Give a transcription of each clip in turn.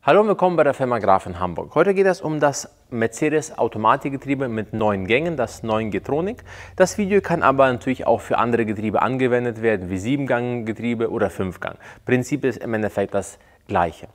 Hallo und willkommen bei der Firma Graf in Hamburg. Heute geht es um das Mercedes Automatikgetriebe mit neun Gängen, das 9 Getronic. Das Video kann aber natürlich auch für andere Getriebe angewendet werden, wie 7-Gang-Getriebe oder 5-Gang. Prinzip ist im Endeffekt das gleiche.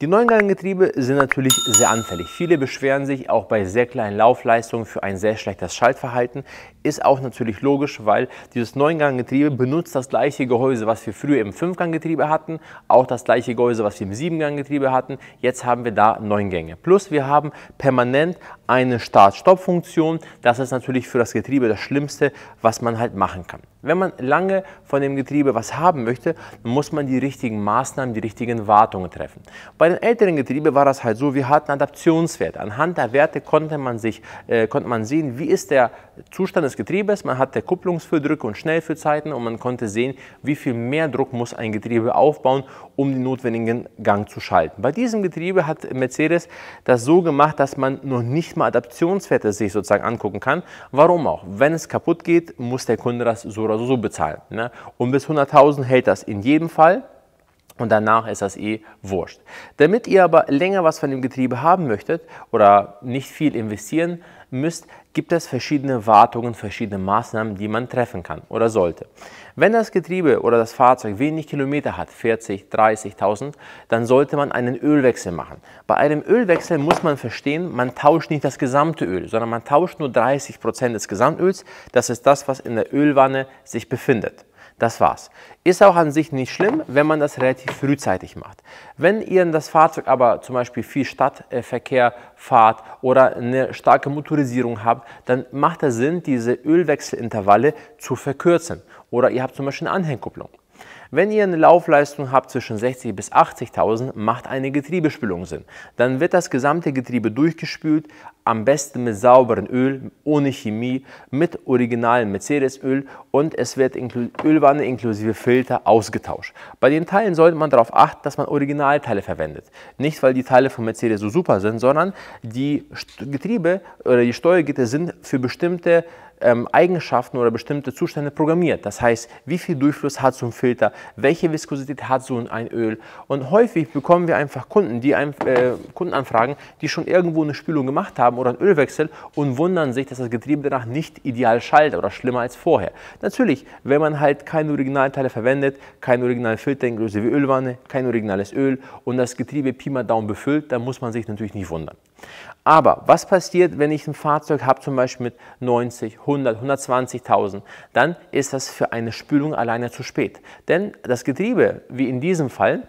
Die Neunganggetriebe sind natürlich sehr anfällig. Viele beschweren sich auch bei sehr kleinen Laufleistungen für ein sehr schlechtes Schaltverhalten. Ist auch natürlich logisch, weil dieses Neunganggetriebe benutzt das gleiche Gehäuse, was wir früher im Fünfganggetriebe hatten, auch das gleiche Gehäuse, was wir im Siebenganggetriebe hatten. Jetzt haben wir da neun Gänge. Plus wir haben permanent eine Start-Stopp-Funktion. Das ist natürlich für das Getriebe das Schlimmste, was man halt machen kann. Wenn man lange von dem Getriebe was haben möchte, muss man die richtigen Maßnahmen, die richtigen Wartungen treffen. Bei den älteren Getrieben war das halt so, wir hatten Adaptionswerte. Anhand der Werte konnte man, sich, äh, konnte man sehen, wie ist der Zustand des Getriebes. Man hatte Kupplungsführdrücke und Schnellführzeiten und man konnte sehen, wie viel mehr Druck muss ein Getriebe aufbauen, um den notwendigen Gang zu schalten. Bei diesem Getriebe hat Mercedes das so gemacht, dass man noch nicht mal Adaptionswerte sich sozusagen angucken kann. Warum auch? Wenn es kaputt geht, muss der Kunde das so oder so bezahlen. Ne? Und bis 100.000 hält das in jedem Fall und danach ist das eh wurscht. Damit ihr aber länger was von dem Getriebe haben möchtet oder nicht viel investieren müsst, gibt es verschiedene Wartungen, verschiedene Maßnahmen, die man treffen kann oder sollte. Wenn das Getriebe oder das Fahrzeug wenig Kilometer hat, 40, 30.000, dann sollte man einen Ölwechsel machen. Bei einem Ölwechsel muss man verstehen, man tauscht nicht das gesamte Öl, sondern man tauscht nur 30 Prozent des Gesamtöls. Das ist das, was in der Ölwanne sich befindet. Das war's. Ist auch an sich nicht schlimm, wenn man das relativ frühzeitig macht. Wenn ihr das Fahrzeug aber zum Beispiel viel Stadtverkehr fahrt oder eine starke Motorisierung habt, dann macht es Sinn, diese Ölwechselintervalle zu verkürzen. Oder ihr habt zum Beispiel eine Anhängkupplung. Wenn ihr eine Laufleistung habt zwischen 60.000 bis 80.000, macht eine Getriebespülung Sinn. Dann wird das gesamte Getriebe durchgespült, am besten mit sauberem Öl, ohne Chemie, mit originalem Mercedes-Öl und es wird inkl Ölwanne inklusive Filter ausgetauscht. Bei den Teilen sollte man darauf achten, dass man Originalteile verwendet. Nicht, weil die Teile von Mercedes so super sind, sondern die Getriebe oder die Steuergitter sind für bestimmte ähm, Eigenschaften oder bestimmte Zustände programmiert. Das heißt, wie viel Durchfluss hat so ein Filter, welche Viskosität hat so ein Öl. Und häufig bekommen wir einfach Kunden, die ein, äh, Kundenanfragen, die schon irgendwo eine Spülung gemacht haben oder einen Ölwechsel und wundern sich, dass das Getriebe danach nicht ideal schaltet oder schlimmer als vorher. Natürlich, wenn man halt keine Originalteile verwendet, kein Originalfilter inklusive Ölwanne, kein originales Öl und das Getriebe Pi mal Daumen befüllt, dann muss man sich natürlich nicht wundern. Aber was passiert, wenn ich ein Fahrzeug habe, zum Beispiel mit 90, 100, 120.000? Dann ist das für eine Spülung alleine zu spät. Denn das Getriebe, wie in diesem Fall,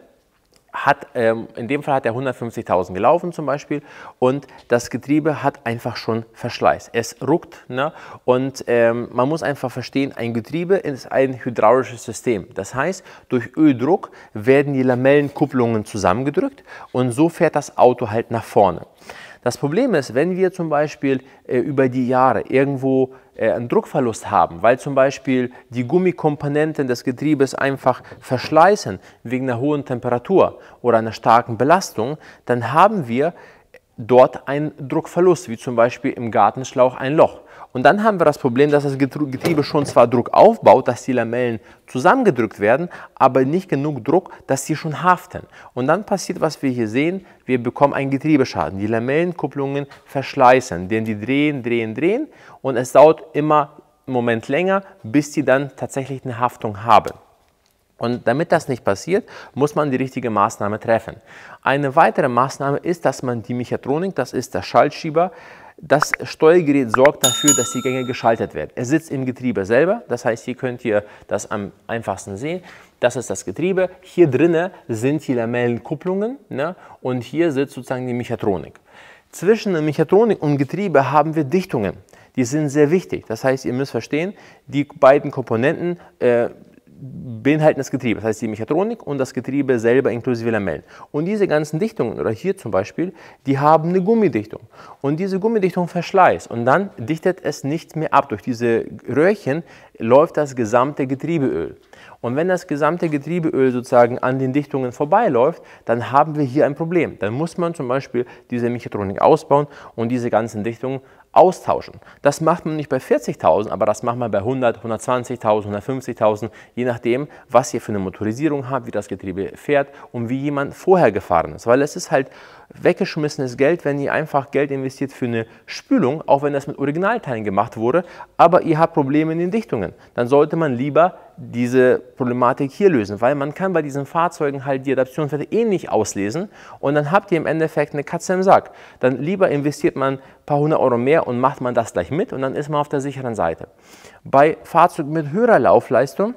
hat, ähm, in dem Fall hat er 150.000 gelaufen zum Beispiel und das Getriebe hat einfach schon Verschleiß. Es ruckt ne? und ähm, man muss einfach verstehen, ein Getriebe ist ein hydraulisches System. Das heißt, durch Öldruck werden die Lamellenkupplungen zusammengedrückt und so fährt das Auto halt nach vorne. Das Problem ist, wenn wir zum Beispiel äh, über die Jahre irgendwo äh, einen Druckverlust haben, weil zum Beispiel die Gummikomponenten des Getriebes einfach verschleißen wegen einer hohen Temperatur oder einer starken Belastung, dann haben wir dort einen Druckverlust, wie zum Beispiel im Gartenschlauch ein Loch. Und dann haben wir das Problem, dass das Getriebe schon zwar Druck aufbaut, dass die Lamellen zusammengedrückt werden, aber nicht genug Druck, dass sie schon haften. Und dann passiert, was wir hier sehen, wir bekommen einen Getriebeschaden. Die Lamellenkupplungen verschleißen, denn die drehen, drehen, drehen und es dauert immer einen Moment länger, bis sie dann tatsächlich eine Haftung haben. Und damit das nicht passiert, muss man die richtige Maßnahme treffen. Eine weitere Maßnahme ist, dass man die Mechatronik, das ist der Schaltschieber, das Steuergerät sorgt dafür, dass die Gänge geschaltet werden. Es sitzt im Getriebe selber, das heißt, hier könnt ihr das am einfachsten sehen. Das ist das Getriebe. Hier drinnen sind die Lamellenkupplungen ne? und hier sitzt sozusagen die Mechatronik. Zwischen der Mechatronik und Getriebe haben wir Dichtungen. Die sind sehr wichtig. Das heißt, ihr müsst verstehen, die beiden Komponenten äh, beinhalten das Getriebe, das heißt die Mechatronik und das Getriebe selber inklusive Lamellen. Und diese ganzen Dichtungen, oder hier zum Beispiel, die haben eine Gummidichtung. Und diese Gummidichtung verschleißt und dann dichtet es nicht mehr ab. Durch diese Röhrchen läuft das gesamte Getriebeöl. Und wenn das gesamte Getriebeöl sozusagen an den Dichtungen vorbeiläuft, dann haben wir hier ein Problem. Dann muss man zum Beispiel diese Mechatronik ausbauen und diese ganzen Dichtungen austauschen. Das macht man nicht bei 40.000, aber das macht man bei 100, 120.000, 150.000, je nachdem, was ihr für eine Motorisierung habt, wie das Getriebe fährt und wie jemand vorher gefahren ist. Weil es ist halt weggeschmissenes Geld, wenn ihr einfach Geld investiert für eine Spülung, auch wenn das mit Originalteilen gemacht wurde, aber ihr habt Probleme in den Dichtungen. Dann sollte man lieber diese Problematik hier lösen, weil man kann bei diesen Fahrzeugen halt die Adaptionswerte eh nicht auslesen und dann habt ihr im Endeffekt eine Katze im Sack. Dann lieber investiert man ein paar hundert Euro mehr und macht man das gleich mit und dann ist man auf der sicheren Seite. Bei Fahrzeugen mit höherer Laufleistung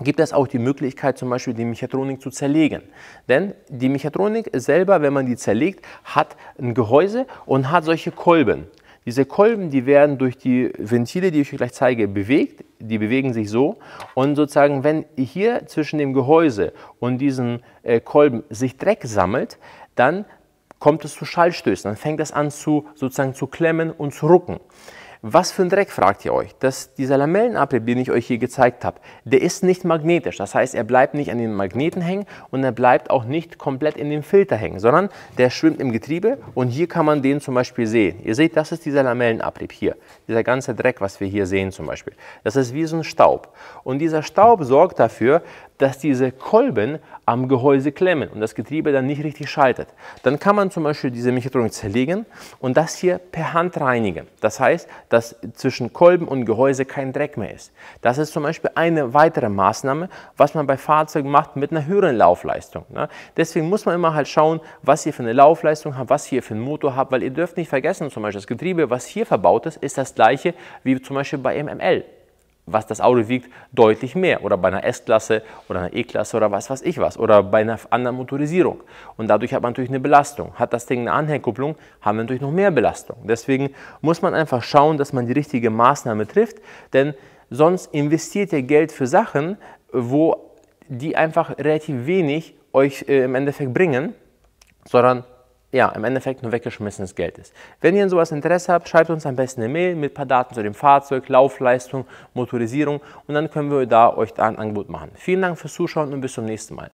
gibt es auch die Möglichkeit, zum Beispiel die Mechatronik zu zerlegen. Denn die Mechatronik selber, wenn man die zerlegt, hat ein Gehäuse und hat solche Kolben. Diese Kolben, die werden durch die Ventile, die ich euch gleich zeige, bewegt. Die bewegen sich so. Und sozusagen, wenn hier zwischen dem Gehäuse und diesen äh, Kolben sich Dreck sammelt, dann kommt es zu Schallstößen. Dann fängt es an zu, sozusagen zu klemmen und zu rucken. Was für ein Dreck, fragt ihr euch? Das, dieser Lamellenabrieb, den ich euch hier gezeigt habe, der ist nicht magnetisch. Das heißt, er bleibt nicht an den Magneten hängen und er bleibt auch nicht komplett in den Filter hängen, sondern der schwimmt im Getriebe und hier kann man den zum Beispiel sehen. Ihr seht, das ist dieser Lamellenabrieb hier. Dieser ganze Dreck, was wir hier sehen zum Beispiel. Das ist wie so ein Staub. Und dieser Staub sorgt dafür, dass diese Kolben am Gehäuse klemmen und das Getriebe dann nicht richtig schaltet. Dann kann man zum Beispiel diese Mechatronik zerlegen und das hier per Hand reinigen. Das heißt, dass zwischen Kolben und Gehäuse kein Dreck mehr ist. Das ist zum Beispiel eine weitere Maßnahme, was man bei Fahrzeugen macht mit einer höheren Laufleistung. Ne? Deswegen muss man immer halt schauen, was ihr für eine Laufleistung habt, was ihr für einen Motor habt, weil ihr dürft nicht vergessen, zum Beispiel das Getriebe, was hier verbaut ist, ist das gleiche wie zum Beispiel bei MML was das Auto wiegt, deutlich mehr. Oder bei einer S-Klasse oder einer E-Klasse oder was weiß ich was. Oder bei einer anderen Motorisierung. Und dadurch hat man natürlich eine Belastung. Hat das Ding eine Anhängerkupplung, haben wir natürlich noch mehr Belastung. Deswegen muss man einfach schauen, dass man die richtige Maßnahme trifft. Denn sonst investiert ihr Geld für Sachen, wo die einfach relativ wenig euch äh, im Endeffekt bringen, sondern ja, im Endeffekt nur weggeschmissenes Geld ist. Wenn ihr an sowas Interesse habt, schreibt uns am besten eine Mail mit ein paar Daten zu dem Fahrzeug, Laufleistung, Motorisierung und dann können wir da euch da ein Angebot machen. Vielen Dank fürs Zuschauen und bis zum nächsten Mal.